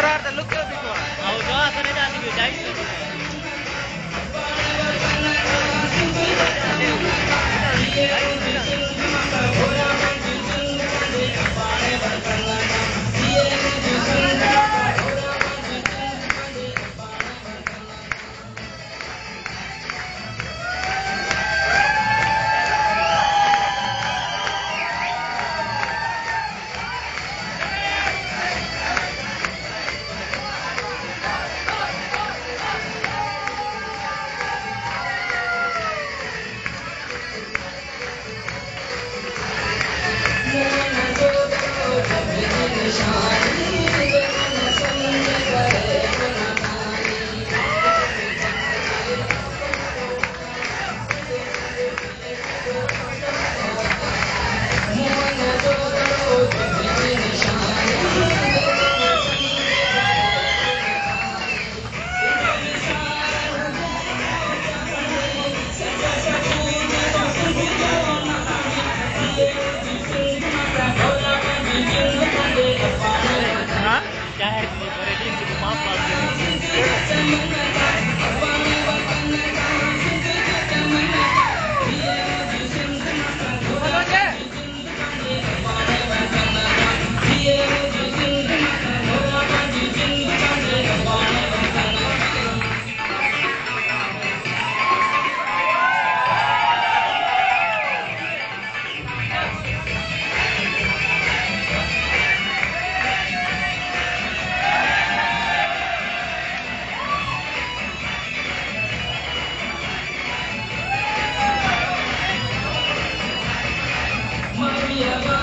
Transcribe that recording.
کر Huh? क्या Diego.